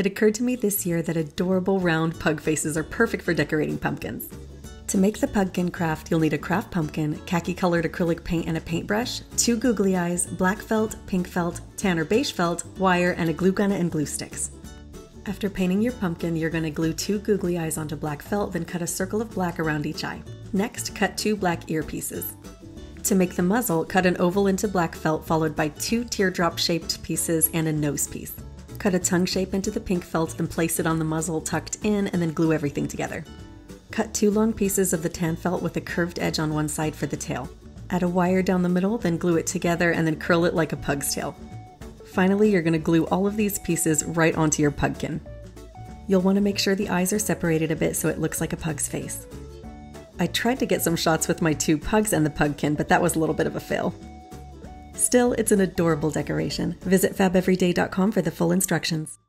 it occurred to me this year that adorable round pug faces are perfect for decorating pumpkins. To make the pumpkin craft, you'll need a craft pumpkin, khaki colored acrylic paint and a paintbrush, two googly eyes, black felt, pink felt, tan or beige felt, wire, and a glue gun and glue sticks. After painting your pumpkin, you're going to glue two googly eyes onto black felt, then cut a circle of black around each eye. Next, cut two black ear pieces. To make the muzzle, cut an oval into black felt followed by two teardrop shaped pieces and a nose piece. Cut a tongue shape into the pink felt, then place it on the muzzle tucked in, and then glue everything together. Cut two long pieces of the tan felt with a curved edge on one side for the tail. Add a wire down the middle, then glue it together, and then curl it like a pug's tail. Finally, you're going to glue all of these pieces right onto your pugkin. You'll want to make sure the eyes are separated a bit so it looks like a pug's face. I tried to get some shots with my two pugs and the pugkin, but that was a little bit of a fail. Still, it's an adorable decoration. Visit fabeveryday.com for the full instructions.